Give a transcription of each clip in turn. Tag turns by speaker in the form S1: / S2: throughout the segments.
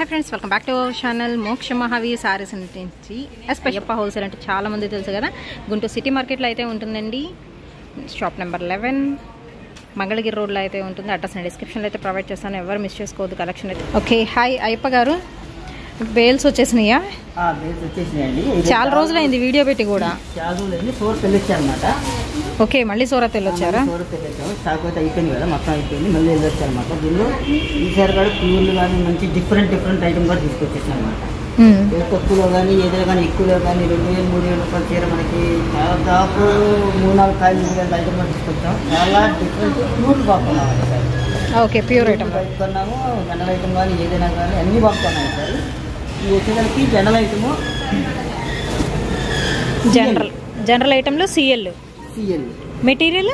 S1: Hi friends welcome back to our channel Moksha Mahaveer sarees నుంచి special wholesale అంటే చాలా మంది తెలుసు కదా. గుంటూరు సిటీ మార్కెట్లో అయితే ఉంటుందండి. షాప్ నెంబర్ లెవెన్ మంగళగిరి రోడ్లో అయితే ఉంటుంది. అడ్రస్ నేను డిస్క్రిప్షన్లో అయితే ప్రొవైడ్ చేస్తాను. ఎవరు మిస్ చేసుకోవద్దు కలెక్షన్ అయితే. ఓకే హాయ్ అయ్యప్ప గారు. బేల్స్ వచ్చేసినాయా?
S2: బేస్ వచ్చేసినాయండి.
S1: చాలా రోజులైంది వీడియో పెట్టి కూడా.
S2: చాలా రోజులైంది సోర్ తెల్లొచ్చారనమాట
S1: ఓకే మళ్ళీ వెళ్ళొచ్చారా
S2: సోర్ తెల్లొచ్చాము స్టాక్ అయితే అయిపోయింది కదా మొత్తం అయిపోయింది మళ్ళీ వెళ్ళొచ్చారనమాట దీనిలో ఈసారి కూడా ప్యూర్లు కానీ మంచి డిఫరెంట్ డిఫరెంట్ ఐటమ్ కూడా అనమాట. తక్కువలో కానీ ఏదైనా కానీ ఎక్కువలో కానీ రెండు వేలు మూడు వేలు రూపాయల చీర మనకి దాదాపు మూడు నాలుగు కాయలు మూడు వేల ఐటమ్ కూడా తీసుకొచ్చాం. చాలా డిఫరెంట్ బాగున్నాం సార్
S1: ఓకే ప్యూర్ ఐటమ్
S2: కొన్నాము జనరల్ ఐటమ్ కానీ ఏదైనా కానీ అన్నీ బాగున్నాయి సార్ ఇది వచ్చేసరికి general item?
S1: General. General ఐటెంలో CL.
S2: CL.
S1: Material?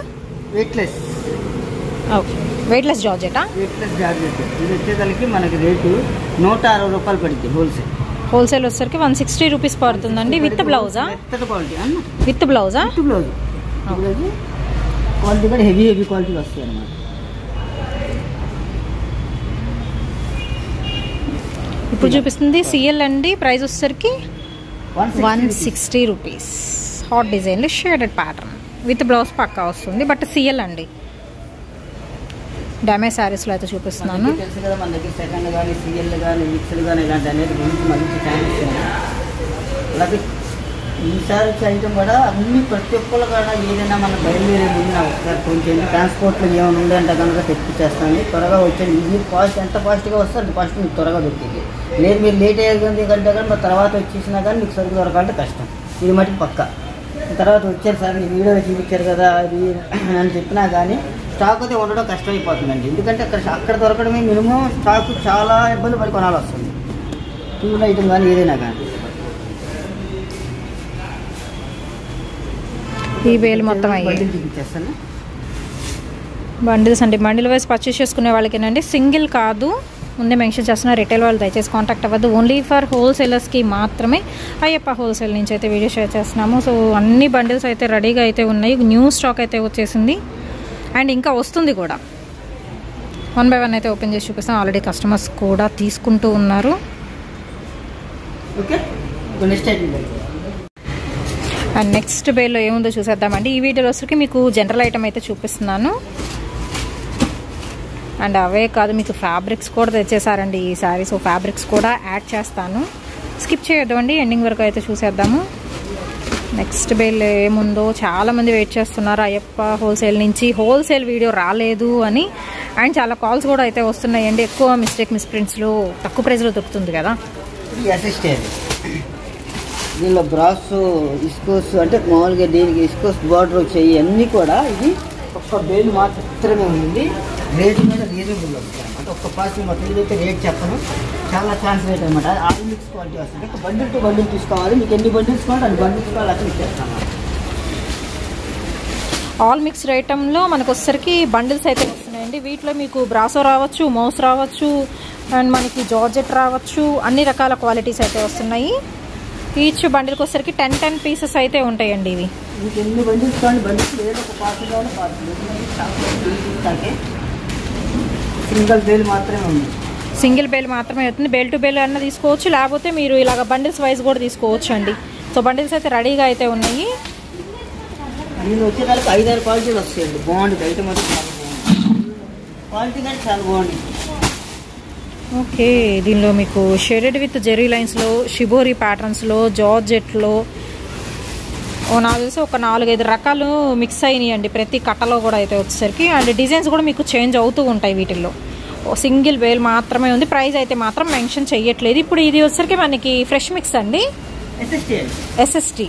S2: Weightless.
S1: Okay weightless జార్జెటా?
S2: Weightless georgette. ఇది వచ్చేసరికి మనకి రేటు నూట అరవై రూపాయలు పడుతుంది హోల్సేల్.
S1: హోల్సేల్ వచ్చేసరికి వన్ సిక్స్టీ రూపీస్ పడుతుందండి. విత్ బ్లౌజా?
S2: Quality.
S1: With బ్లౌజా?
S2: With blouse. Blouse. Quality కూడా హెవీ హెవీ క్వాలిటీ వస్తాయి అన్నమాట
S1: ఇప్పుడు చూపిస్తుంది సిఎల్ అండి. ప్రైస్ వచ్చేసరికి
S2: వన్
S1: సిక్స్టీ రూపీస్. హాట్ డిజైన్లో షేడెడ్ ప్యాటర్న్ విత్ బ్లౌజ్ పక్కా వస్తుంది. బట్ సిఎల్ అండి. డ్యామేజ్ శారీస్లో అయితే చూపిస్తున్నాను.
S2: తెలుసు కదా మన దగ్గర సెకండ్ కానీ సీఎల్ కానీ కానీ ఇలాంటి అనేది మంచి మంచి ఫ్యాన్స్ అలాగే ఈసారి ఐటమ్ కూడా అన్ని ప్రతి ఒక్కరు కూడా ఏదైనా మన బయలుదేరే ముందు నాకు ఒకసారి ఫోన్ చేయండి. ట్రాన్స్పోర్ట్లో ఏమైనా ఉందంటే కనుక తెప్పించేస్తాను త్వరగా వచ్చేది ఇది ఫాస్ట్ ఎంత ఫాస్ట్గా వస్తే అంత ఫాస్ట్ మీకు త్వరగా దొరికింది. లేదు మీరు లేట్ అయ్యేది కంటే కానీ మరి తర్వాత వచ్చేసినా కానీ మీకు సరుకు దొరకాలంటే కష్టం. ఇది మటుకు పక్క. తర్వాత వచ్చారు సార్ మీరు వీడియో చూపించారు కదా అది అని చెప్పినా కానీ స్టాక్ అయితే ఉండడం కష్టమైపోతుందండి. ఎందుకంటే అక్కడ అక్కడ దొరకడమే మినిమం స్టాక్ చాలా ఇబ్బంది పడి కొనాలి వస్తుంది. టూల్ ఐటమ్ కానీ ఏదైనా కానీ.
S1: ఈ వేలు మొత్తం అయ్యాయి. బండిల్స్ అండి. బండిల్ వైజ్ పర్చేస్ చేసుకునే వాళ్ళకేనండి. సింగిల్ కాదు. ముందే మెన్షన్ చేస్తున్న రిటైల్ వాళ్ళు దయచేసి కాంటాక్ట్ అవ్వద్దు. ఓన్లీ ఫర్ హోల్సేలర్స్కి మాత్రమే అయ్యప్ప హోల్సేల్ నుంచి అయితే వీడియో షేర్ చేస్తున్నాము. సో అన్ని బండిల్స్ అయితే రెడీగా అయితే ఉన్నాయి. న్యూ స్టాక్ అయితే వచ్చేసింది. అండ్ ఇంకా వస్తుంది కూడా. వన్ బై వన్ అయితే ఓపెన్ చేసి చూపిస్తాం. ఆల్రెడీ కస్టమర్స్ కూడా తీసుకుంటూ ఉన్నారు.
S2: ఓకే
S1: అండ్ నెక్స్ట్ బేలో ఏముందో చూసేద్దామండి. ఈ వీడియోలో వచ్చరికి మీకు జనరల్ ఐటమ్ అయితే చూపిస్తున్నాను. అండ్ అవే కాదు మీకు ఫ్యాబ్రిక్స్ కూడా తెచ్చేసారండి ఈ సారీ సో ఫ్యాబ్రిక్స్ కూడా యాడ్ చేస్తాను. స్కిప్ చేయొద్దండి ఎండింగ్ వరకు అయితే చూసేద్దాము. నెక్స్ట్ బేల్ ఏముందో చాలా మంది వెయిట్ చేస్తున్నారు. అయ్యప్ప హోల్సేల్ నుంచి హోల్సేల్ వీడియో రాలేదు అని. అండ్ చాలా కాల్స్ కూడా అయితే వస్తున్నాయండి. ఎక్కువ మిస్టేక్ మిస్ప్రింట్స్లో తక్కువ ప్రైస్లో దొరుకుతుంది కదా.
S2: దీనిలో బ్రాస్ ఇస్కోస్ అంటే మామూలుగా దీనికి ఇస్కోస్ బార్డర్ వచ్చాయి అన్నీ కూడా ఇది ఒక్క బేల్ మాత్రమే ఉంది. రేట్ మీద రీజనబుల్ అంటే ఒక్క పార్సల్ మొత్తం ఇదైతే రేట్ చెప్పను. చాలా ఛాన్స్ రేట్ అనమాట ఆల్ మిక్స్ క్వాలిటీ వస్తుంది. ఒక బండిల్ టు బండిల్ తీసుకోవాలి. మీకు ఎన్ని బండిల్స్ కావాలి అన్ని బండిల్స్ కావాలి అట్లా ఇచ్చేస్తాను.
S1: ఆల్ మిక్స్డ్ ఐటెంలో మనకు వచ్చేసరికి బండిల్స్ అయితే వస్తున్నాయండి. వీటిలో మీకు బ్రాసో రావచ్చు మౌస్ రావచ్చు అండ్ మనకి జార్జెట్ రావచ్చు అన్ని రకాల క్వాలిటీస్ అయితే వస్తున్నాయి. ఈచ్ బండిల్కి వచ్చేసరికి టెన్ టెన్ పీసెస్ అయితే ఉంటాయండి ఇవి.
S2: సింగిల్ బేల్ మాత్రమే ఉంది.
S1: సింగిల్ బేల్ మాత్రమే అవుతుంది. బేల్ టు బేల్ అన్న తీసుకోవచ్చు. లేకపోతే మీరు ఇలాగ బండిల్స్ వైజ్ కూడా తీసుకోవచ్చు అండి సో బండిల్స్ అయితే రెడీగా అయితే ఉన్నాయి.
S2: ఐదారు క్వాలిటీలు వస్తాయండి. బాగుంటుంది. ఐటమ్ క్వాలిటీ కానీ చాలా బాగుంది
S1: ఓకే దీనిలో మీకు షేడెడ్ విత్ జెరీ లైన్స్లో షిబోరి ప్యాటర్న్స్లో జార్జెట్లో ఓ నాకు తెలిసి ఒక నాలుగైదు రకాలు మిక్స్ అయినాయండి. ప్రతి కట్టలో కూడా అయితే వచ్చేసరికి. అండ్ డిజైన్స్ కూడా మీకు చేంజ్ అవుతూ ఉంటాయి వీటిల్లో. సింగిల్ బేల్ మాత్రమే ఉంది. ప్రైస్ అయితే మాత్రం మెన్షన్ చేయట్లేదు ఇప్పుడు ఇది వచ్చేసరికి మనకి ఫ్రెష్ మిక్స్ అండి. ఎస్ఎస్టీ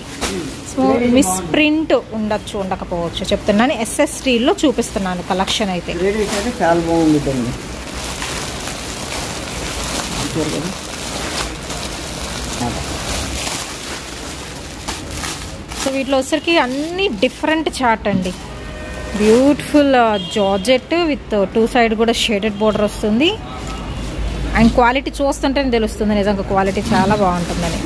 S1: మిస్ ప్రింట్ ఉండొచ్చు ఉండకపోవచ్చు. చెప్తున్నాను. ఎస్ఎస్టీలో చూపిస్తున్నాను కలెక్షన్ అయితే.
S2: చాలా బాగుంటుందండి చూడు కదా.
S1: సో వీటిలో వచ్చరికి అన్ని డిఫరెంట్ చార్ట్ అండి. Beautiful georgette with two side కూడా షేడెడ్ బోర్డర్ వస్తుంది. అండ్ క్వాలిటీ చూస్తుంటేనే తెలుస్తుంది నిజంగా క్వాలిటీ చాలా బాగుంటుందని.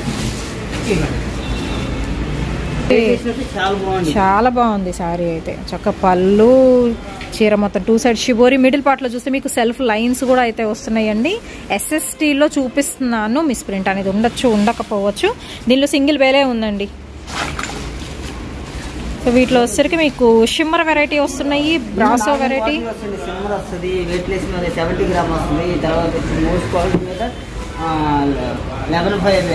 S2: చాలా బాగుంది
S1: సారీ అయితే. చక్క పళ్ళు చీర మొత్తం టూ సైడ్ షిబోరి మిడిల్ పార్ట్లో చూస్తే మీకు సెల్ఫ్ లైన్స్ కూడా అయితే వస్తున్నాయండి. ఎస్ఎస్టీలో చూపిస్తున్నాను. మిస్ ప్రింట్ అనేది ఉండొచ్చు ఉండకపోవచ్చు. దీనిలో సింగిల్ వేలే ఉందండి. సో వీటిలో వచ్చేసరికి మీకు షిమ్మర్ వెరైటీ వస్తున్నాయి బ్రాసో వెరైటీ
S2: వస్తుంది వస్తుంది వెయిట్ లెస్ సెవెంటీ గ్రామ్ వస్తుంది. తర్వాత లెవెన్ ఫైవ్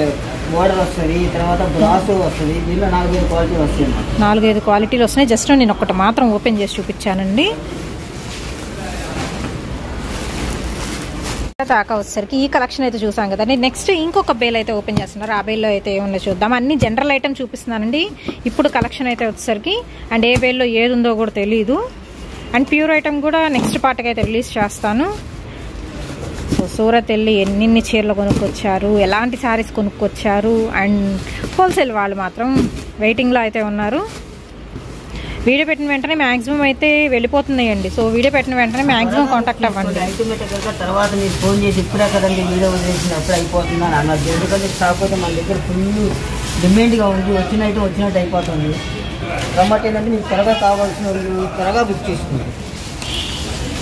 S2: మోడల్ వస్తుంది తర్వాత బ్లాస్ వస్తుంది దీనిలో నాలుగైదు క్వాలిటీ వస్తుంది
S1: నాలుగైదు క్వాలిటీలు వస్తున్నాయి. జస్ట్ నేను ఒకటి మాత్రం ఓపెన్ చేసి చూపించానండి. దాకా వచ్చేసరికి ఈ కలెక్షన్ అయితే చూసాం కదండి. నెక్స్ట్ ఇంకొక బేల్ అయితే ఓపెన్ చేస్తున్నారు. ఆ బేల్లో అయితే ఏముందో చూద్దాం. అన్ని జనరల్ ఐటమ్ చూపిస్తున్నానండి. ఇప్పుడు కలెక్షన్ అయితే వచ్చేసరికి అండ్ ఏ బేల్లో ఏది ఉందో కూడా తెలియదు అండ్ ప్యూర్ ఐటమ్ కూడా నెక్స్ట్ పార్ట్కి అయితే రిలీజ్ చేస్తాను. సో సూరత్ వెళ్ళి ఎన్నిన్ని చీరలు కొనుక్కొచ్చారు ఎలాంటి శారీస్ కొనుక్కొచ్చారు అండ్ హోల్సేల్ వాళ్ళు మాత్రం వెయిటింగ్లో అయితే ఉన్నారు. వీడియో పెట్టిన వెంటనే మ్యాక్సిమం అయితే వెళ్ళిపోతున్నాయండి. సో వీడియో పెట్టిన వెంటనే మ్యాక్సిమం కాంటాక్ట్ అవ్వండి.
S2: తర్వాత మీరు ఫోన్ చేసి ఇప్పుడే కదండి వీడియో వదిలేసినప్పుడు అయిపోతుందని అన్నది ఎందుకంటే స్టాక్ అయితే కాకపోతే మన దగ్గర ఫుల్ డిమాండ్గా ఉంది. వచ్చిన ఐటమ్ వచ్చినట్టు అయిపోతుంది. కాబట్టి ఏంటంటే మీకు త్వరగా కావాల్సిన వాళ్ళు త్వరగా బుక్ చేసుకుంటారు.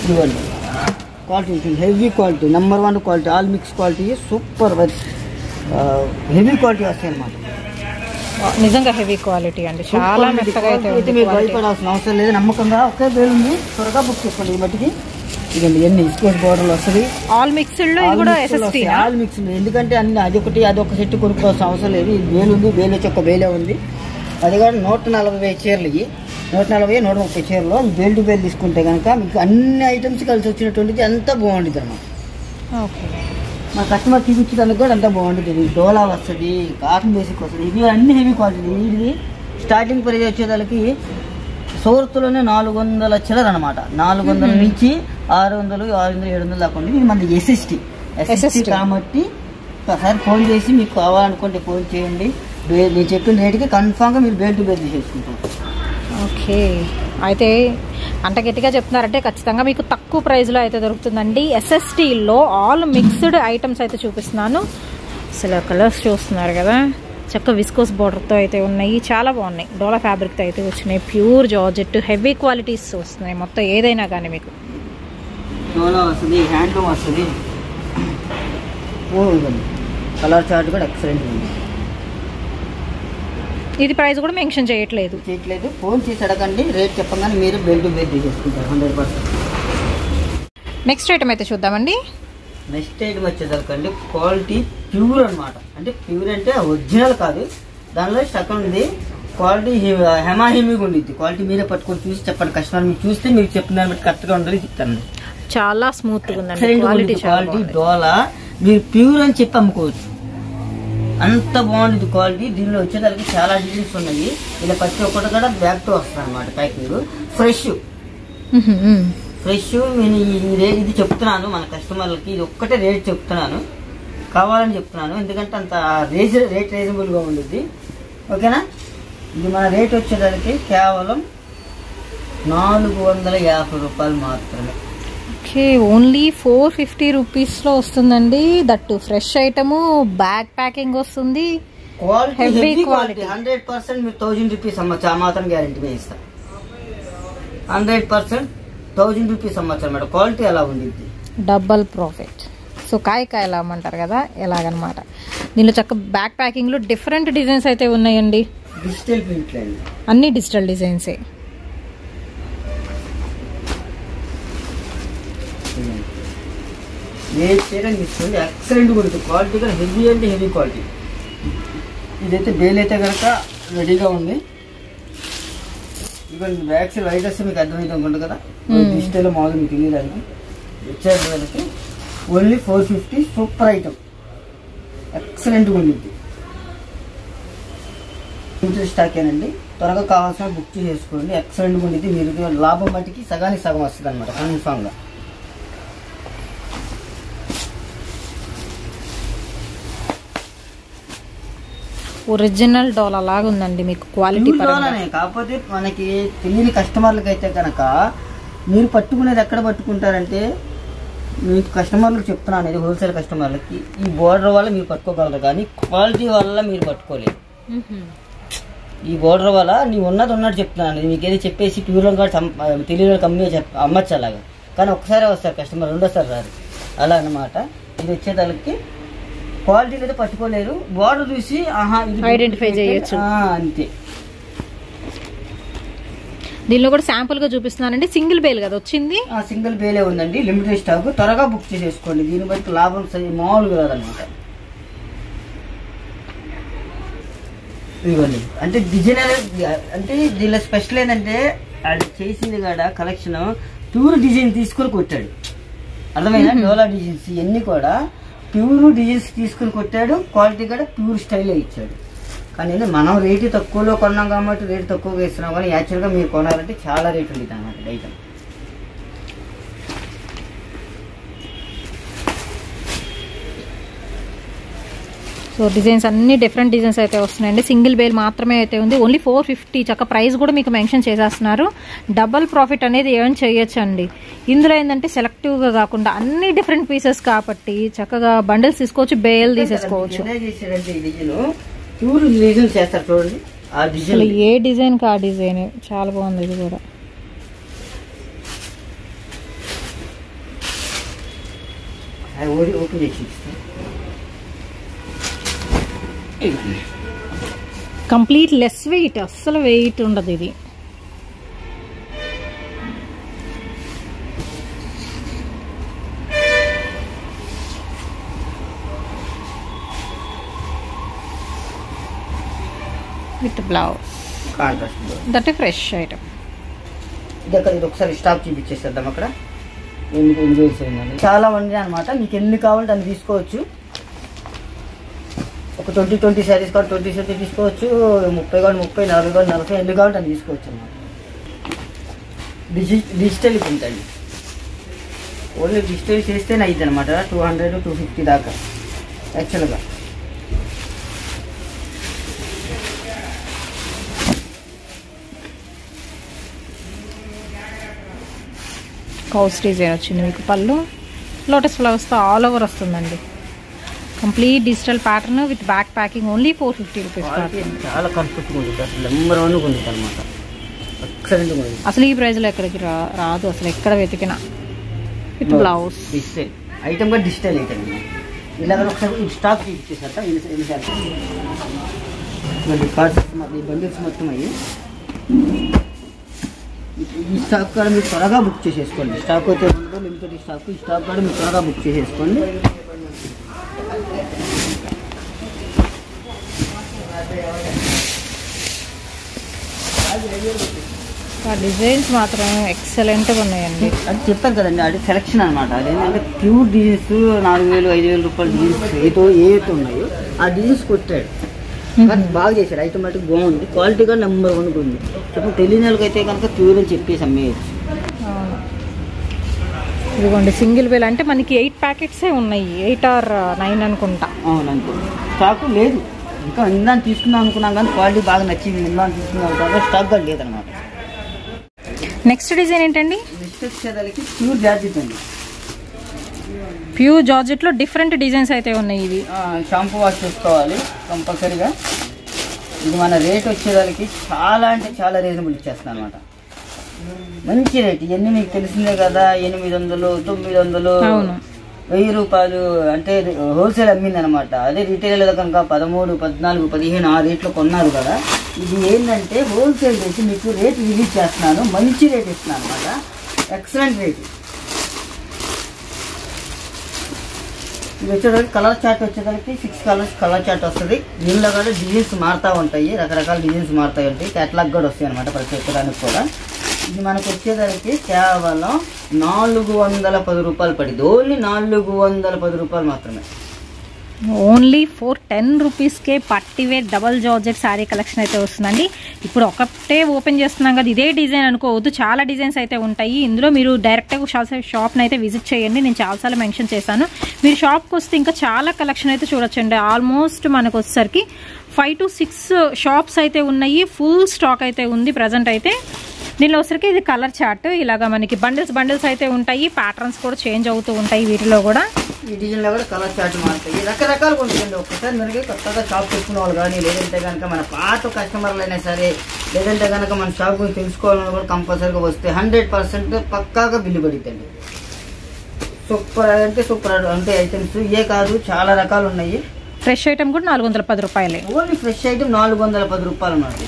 S2: ఇదిగోండి. క్వాలిటీ ఉంటుంది. Heavy quality number one quality all mix quality super heavy quality వస్తాయి అన్నమాట.
S1: నిజంగా హెవీ క్వాలిటీ అండి. చాలా మెత్తగా అయితే
S2: మీరు. భయపడాల్సిన అవసరం లేదు. నమ్మకంగా ఒకే పేరు ఉంది. త్వరగా బుక్ చేసుకోండి ఈ మట్టికి. ఇదండి ఎన్ని స్కోర్ బోర్డర్లు వస్తుంది.
S1: ఆల్ మిక్స్డ్ కూడా ఎస్ఎస్టీ
S2: ఆల్ మిక్స్ ఎందుకంటే అన్ని అదొకటి అదొక సెట్ కొనుక్కోవాల్సిన అవసరం లేదు. ఇది వేలు ఉంది వేలు వచ్చి ఒక వేలే ఉంది. అది కూడా నూట నలభై చీరలు ఇవి. నూట నలభై నూట ముప్పై చీరలు బేల్ టు బేల్ తీసుకుంటే కనుక మీకు అన్ని ఐటమ్స్ కలిసి వచ్చినటువంటిది అంతా బాగుంటుంది అన్నమాట.
S1: ఓకే.
S2: మా కస్టమర్ చూపించడానికి కూడా అంతా బాగుంటుంది డోలా వస్తుంది కాటన్ బేసిక్ వస్తుంది. ఇవి అన్ని హెవీ క్వాలిటీ ఇది స్టార్టింగ్ ప్రైస్ వచ్చేదానికి సూరత్లోనే నాలుగు వందల చిల్లర అనమాట నాలుగు వందల నుంచి ఆరు వందలు ఆరు వందలు ఏడు వందలు దాకా ఇది మనది ఎస్ఎస్టీ ఎస్ఎస్టీ. కాబట్టి ఒకసారి ఫోన్ చేసి మీకు కావాలనుకుంటే ఫోన్ చేయండి. నేను చెప్పిన రేటుకి కన్ఫామ్గా మీరు బేల్ టు బేల్ తీసేసుకుంటాం
S1: ఓకే. అయితే అంత గట్టిగా చెప్తున్నారంటే ఖచ్చితంగా మీకు తక్కువ ప్రైస్లో అయితే దొరుకుతుందండి. ఎస్ఎస్టీలో ఆల్ మిక్స్డ్ ఐటమ్స్ అయితే చూపిస్తున్నాను. అసలు కలర్స్ చూస్తున్నారు కదా. చక్క విస్కోస్ బార్డర్తో అయితే ఉన్నాయి. చాలా బాగున్నాయి. డోలా ఫ్యాబ్రిక్తో అయితే వచ్చినాయి. ప్యూర్ జార్జెట్ హెవీ క్వాలిటీస్ వస్తున్నాయి. మొత్తం ఏదైనా కానీ మీకు.
S2: డోలా వస్తుంది హ్యాండ్లూమ్ వస్తుంది. కలర్ చార్ట్ కూడా ఎక్సలెంట్ ఉంది.
S1: ఇది ప్రైస్ కూడా మెన్షన్ చేయట్లేదు.
S2: చేయట్లేదు. ఫోన్ చేసి అడగండి. రేట్ చెప్పగానే మీరు bale to bale తీసేసుకుంటారు. Hundred percent.
S1: Next item అయితే చూద్దామండి.
S2: నెక్స్ట్ ఐటమ్ వచ్చేసరికండి క్వాలిటీ ప్యూర్ అన్నమాట. అంటే ప్యూర్ అంటే ఒరిజినల్ కాదు. దానిలో సగం ఉంది. క్వాలిటీ హెమా హెమీగా ఉండిద్ది. క్వాలిటీ మీరే పట్టుకొని చూసి చెప్పండి. కస్టమర్ మీరు చూస్తే మీరు చెప్పిన దాన్ని బట్టి కరెక్ట్గా ఉండాలి చెప్తాను
S1: చాలా స్మూత్గా ఉందండి. క్వాలిటీ చాలా
S2: క్వాలిటీ
S1: బాగుంది.
S2: డోలా. మీరు ప్యూర్ అని చెప్పి అమ్ముకోవచ్చు. అంత బాగుంటుంది క్వాలిటీ. దీనిలో వచ్చేదానికి చాలా డిజైన్స్ ఉన్నాయి. ఇలా ప్రతి ఒక్కటి కూడా బ్యాక్ టు వస్తుంది అనమాట ప్యాకింగ్. ఫ్రెష్. ఫ్రెష్ నేను ఇది చెప్తున్నాను మన కస్టమర్లకి. ఇది ఒక్కటే రేట్ చెప్తున్నాను. కావాలని చెప్తున్నాను. ఎందుకంటే అంత రేజ్ రేట్ రీజనబుల్గా ఉంటుంది ఓకేనా? ఇది మన రేట్ వచ్చేదానికి కేవలం నాలుగు వందల యాభై రూపాయలు మాత్రమే.
S1: ఓకే ఓన్లీ ఫోర్ ఫిఫ్టీ రూపీస్లో వస్తుందండి. That fresh item bag packing వస్తుంది.
S2: హెవీ. క్వాలిటీ. హండ్రెడ్ పర్సెంట్ మీరు థౌజండ్ రూపీస్ అమ్మచ్చు. ఆ మాత్రం గ్యారంటీ మేము ఇస్తాం. హండ్రెడ్ పర్సెంట్ థౌజండ్ రూపీస్ అమ్మచ్చు మేడం క్వాలిటీ అలా ఉండిద్ది?
S1: డబల్ ప్రాఫిట్ సో కాయ కాయ ఎలా అమ్మంటారు కదా ఎలాగనమాట. దీనిలో చక్క బ్యాక్ ప్యాకింగ్లో డిఫరెంట్ డిజైన్స్ అయితే ఉన్నాయండి.
S2: డిజిటల్ ప్రింట్ అండి
S1: అన్ని డిజిటల్ డిజైన్సే.
S2: ఏ చీర తీసుకోండి ఎక్సలెంట్ ఉంటుంది క్వాలిటీ కూడా హెవీ అంటే హెవీ క్వాలిటీ. ఇదైతే బేల్ అయితే కనుక రెడీగా ఉంది. ఇవ్వండి బ్యాక్ సైడ్ వైట్ వస్తే మీకు అర్థమైతే ఉంటుంది కదా. డిజిటల్ మామూలు మీకు తెలియడానికి వచ్చేది వాళ్ళకి only four fifty super item ఎక్సలెంట్గా ఉండిద్ది. లిమిటెడ్ స్టాకేనండి త్వరగా కావాల్సిన బుక్ చేసుకోండి ఎక్సలెంట్గా ఉండిద్ది. మీరు లాభం మట్టికి సగానికి సగం వస్తుంది అనమాట కన్ఫామ్గా
S1: ఒరిజినల్ డోలా లాగా ఉందండి మీకు క్వాలిటీ
S2: కాకపోతే మనకి తెలియని కస్టమర్లకు అయితే కనుక మీరు పట్టుకునేది ఎక్కడ పట్టుకుంటారంటే మీకు కస్టమర్లకు చెప్తున్నాను ఇది హోల్సేల్ కస్టమర్లకి. ఈ బోర్డర్ వల్ల మీరు పట్టుకోగలరు కానీ క్వాలిటీ వల్ల మీరు పట్టుకోలేరు.
S1: మ్హూ.
S2: ఈ బోర్డర్ వల్ల నీ ఉన్నది ఉన్నట్టు చెప్తున్నాను. మీకేదో చెప్పేసి ప్యూర్లో కూడా తెలియని కంపెనీ అమ్మచ్చు అలాగా. కానీ ఒక్కసారి వస్తారు కస్టమర్ రెండోసారి రారు. అలా అన్నమాట. ఇది వచ్చేదానికి క్వాలిటీ అయితే పట్టుకోలేరు. బోర్డర్ చూసి ఆహా
S1: Identify చేయొచ్చు.
S2: అంతే.
S1: దీనిలో కూడా శాంపుల్గా చూపిస్తున్నానండి. సింగిల్ బేల్ కదా వచ్చింది?
S2: ఆ సింగిల్ బేలే ఉందండి. లిమిటెడ్ స్టాక్ త్వరగా బుక్ చేసేసుకోండి. దీన్ని బట్టి లాభం మామూలుగా కాదనమాట ఇదిగోండి. అంటే డిజైనర్ అంటే దీనిలో స్పెషల్ ఏంటంటే అది చేసింది కాడ కలెక్షన్ ప్యూర్ డిజైన్ తీసుకొని కొట్టాడు. అర్థమైనా డోలా డిజైన్స్ ఇవన్నీ కూడా. ప్యూర్ డిజైన్స్ తీసుకొని కొట్టాడు క్వాలిటీ కూడా ప్యూర్ స్టైల్ ఇచ్చాడు. కానీ మనం రేటు తక్కువలో కొన్నాం కాబట్టి రేటు తక్కువగా ఇస్తున్నాం కానీ యాక్చువల్గా మీరు కొనాలంటే చాలా రేటు ఉంది అన్నమాట ఐటమ్.
S1: సో డిజైన్స్ అన్ని డిఫరెంట్ డిజైన్స్ అయితే వస్తున్నాయండి. సింగిల్ బేల్ మాత్రమే అయితే ఉంది. ఓన్లీ ఫోర్ ఫిఫ్టీ చక్క ప్రైస్ కూడా మీకు మెన్షన్ చేసేస్తున్నారు. డబల్ ప్రాఫిట్ అనేది ఎర్న్ చేయొచ్చు అండి ఇందులో ఏంటంటే సెలెక్టివ్గా కాకుండా అన్ని డిఫరెంట్ పీసెస్ కాబట్టి చక్కగా బండిల్స్ తీసుకోవచ్చు బేల్ తీసేసుకోవచ్చు. అసలు ఏ డిజైన్ కా డిజైన్ చాలా బాగుంది ఇది కూడా.
S2: ఓపెన్ చేసి
S1: కంప్లీట్ లెస్ వెయిట్ అస్సలు వెయిట్ ఉండదు ఇది. With blouse. That fresh item.
S2: ఇది ఒకసారి స్టాప్ చూపించేసేద్దాం అక్కడ. చాలా ఉన్నాయి అనమాట మీకు ఎన్ని కావాలంటే అన్ని తీసుకోవచ్చు. ట్వంటీ ట్వంటీ శారీస్ కావాలి ట్వంటీ శారీ తీసుకోవచ్చు ముప్పై కావాలి ముప్పై నలభై కావాలి నలభై ఎన్ని కావాలంటే అని తీసుకోవచ్చు అనమాట డిజి డిజిటల్ ప్రింట్ అండి ఓన్లీ డిజిటల్ చేస్తేనే అయింది అనమాట టూ హండ్రెడ్ టూ ఫిఫ్టీ దాకా యాక్చువల్గా
S1: కౌస్ డిజైన్ వచ్చింది మీకు? పళ్ళు? లోటస్ ఫ్లవర్స్తో ఆల్ ఓవర్ వస్తుందండి. Complete digital pattern with back packing only four fifty rupees
S2: చాలా కంఫర్ట్గా ఉంటుంది. అసలు నెంబర్ వన్ ఉంటుంది అనమాట ఉంది.
S1: అసలు ఈ ప్రైస్లో ఎక్కడికి రా రాదు. అసలు ఎక్కడ వెతికినా. With blouse.
S2: డిజిటల్ ఐటమ్ కూడా డిజిటల్ ఐటమ్ ఇలాగ ఒకసారి ఈ స్టాక్ బండిల్స్ మొత్తం అయ్యి. ఈ స్టాక్ కూడా మీరు త్వరగా బుక్ చేసేసుకోండి. స్టాక్ అయితే ఉండదు లిమిటెడ్ స్టాక్ ఈ స్టాక్ కూడా మీరు త్వరగా బుక్ చేసేసుకోండి.
S1: డిజైన్స్ మాత్రం ఎక్సలెంట్గా ఉన్నాయండి.
S2: అది చెప్పాను కదండి అది సెలక్షన్ అనమాట అదేంటంటే ప్యూర్ డిజైన్స్ నాలుగు వేలు ఐదు వేల రూపాయల డిజైన్స్ ఏతో ఏవైతే ఉన్నాయో ఆ డిజైన్స్ కొట్టాడు. బాగా చేశాడు. ఐటమ్ అయితే బాగుంది. క్వాలిటీ కూడా నెంబర్ వన్ ఉంది. చెప్పు తెలియని వాళ్ళకైతే కనుక ప్యూర్ అని చెప్పేసి అమ్మేయచ్చు.
S1: ఇదిగోండి సింగిల్ బిల్ అంటే మనకి ఎయిట్ ప్యాకెట్సే ఉన్నాయి. ఎయిట్ ఆర్ నైన్ అనుకుంటా.
S2: అవును అంతే స్టాక్ లేదు. ఇంకా ఇందాన్ని తీసుకుందాం అనుకున్నాం కానీ క్వాలిటీ బాగా నచ్చింది. ఇందాన్ని తీసుకుందాం అనుకున్నాం. స్టాక్ కూడా లేదనమాట
S1: నెక్స్ట్ డిజైన్ ఏంటండి?
S2: నెక్స్ట్ వచ్చేదానికి ప్యూర్ జార్జెట్ అండి.
S1: ప్యూర్ జార్జెట్లో డిఫరెంట్ డిజైన్స్ అయితే ఉన్నాయి ఇవి.
S2: షాంపూ వాష్ చేసుకోవాలి కంపల్సరీగా. ఇది మన రేట్ వచ్చేదానికి చాలా అంటే చాలా రీజనబుల్ ఇచ్చేస్తాను అనమాట మంచి రేట్. ఇవన్నీ మీకు తెలిసిందే కదా ఎనిమిది వందలు తొమ్మిది వందలు. వెయ్యి రూపాయలు అంటే హోల్సేల్ అమ్మింది అనమాట అదే రీటైల్ కనుక పదమూడు పద్నాలుగు పదిహేను ఆ రేట్లో కొన్నారు కదా. ఇది ఏంటంటే హోల్సేల్ చేసి మీకు రేట్ రిలీజ్ చేస్తున్నాను మంచి రేట్ ఇస్తున్నాను అనమాట ఎక్సలెంట్ రేట్. ఇది వచ్చేటప్పటికి కలర్ చార్ట్ వచ్చేసరికి సిక్స్ కలర్స్ కలర్ చార్ట్ వస్తుంది. దీనిలో కూడా డిజైన్స్ మారుతూ ఉంటాయి. రకరకాల డిజైన్స్ మారుతూ ఉంటాయి కేటలాగ్ కూడా వస్తాయి అనమాట ప్రతి ఒక్కదానికి కూడా. ఇది మనకు వచ్చేసరికి కేవలం నాలుగు వందల పది రూపాయలు పడింది. ఓన్లీ నాలుగు వందల పది రూపాయలు మాత్రమే.
S1: ఓన్లీ ఫోర్ టెన్ రూపీస్కే పట్టివేర్ డబల్ జార్జెట్ శారీ కలెక్షన్ అయితే వస్తుందండి. ఇప్పుడు ఒకటే ఓపెన్ చేస్తున్నాం కదా ఇదే డిజైన్ అనుకోవద్దు. చాలా డిజైన్స్ అయితే ఉంటాయి. ఇందులో మీరు డైరెక్ట్గా షాప్ షాప్ని అయితే విజిట్ చేయండి. నేను చాలాసార్లు మెన్షన్ చేశాను. మీరు షాప్కి వస్తే ఇంకా చాలా కలెక్షన్ అయితే చూడొచ్చండి. ఆల్మోస్ట్ మనకు వచ్చేసరికి ఫైవ్ టు సిక్స్ షాప్స్ అయితే ఉన్నాయి. ఫుల్ స్టాక్ అయితే ఉంది. ప్రజెంట్ అయితే దీనిలో వచ్చరికి ఇది కలర్ చార్ట్. ఇలాగా మనకి బండిల్స్ బండిల్స్ అయితే ఉంటాయి. ప్యాటర్న్స్ కూడా చేంజ్ అవుతూ ఉంటాయి వీటిలో కూడా.
S2: ఈ డిజైన్లో కూడా కలర్ చార్ట్ మారుతాయి. రకరకాలుగా ఉంటాయండి ఒక్కసారి మనకి కొత్తగా షాప్ పెట్టుకున్న వాళ్ళు కానీ లేదంటే కనుక మన పాత కస్టమర్లు అయినా సరే లేదంటే కనుక మన షాప్ గురించి తెలుసుకోవాలన్నా కూడా కంపల్సరీగా వస్తే హండ్రెడ్ పర్సెంట్ పక్కాగా బిల్లు పడుతుంది సూపర్ అంటే సూపర్ అంటే ఐటమ్స్ ఇవే కాదు చాలా రకాలు ఉన్నాయి.
S1: ఫ్రెష్ ఐటమ్ కూడా నాలుగు వందల పది రూపాయలే.
S2: ఓన్లీ ఫ్రెష్ ఐటమ్ నాలుగు వందల పది రూపాయలు అన్నమాట.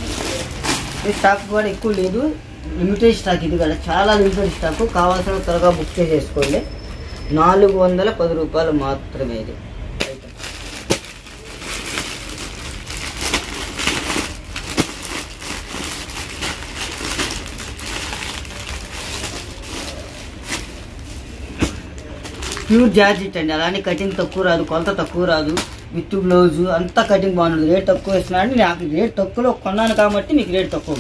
S2: ఈ స్టాక్ కూడా ఎక్కువ లేదు. లిమిటెడ్ స్టాక్ ఇది చాలా లిమిటెడ్ స్టాక్ కావాల్సిన త్వరగా బుక్ చేసేసుకోండి. నాలుగు వందల పది రూపాయలు మాత్రమే ఇది. ప్యూర్ జార్జెట్ అండి. అలానే కటింగ్ తక్కువ రాదు కొలత తక్కువ రాదు. విత్ బ్లౌజు అంతా కటింగ్ బాగుంటుంది రేట్ తక్కువ వేస్తున్నాడు నాకు రేట్ తక్కువలో కొన్నాను కాబట్టి మీకు రేట్ తక్కువ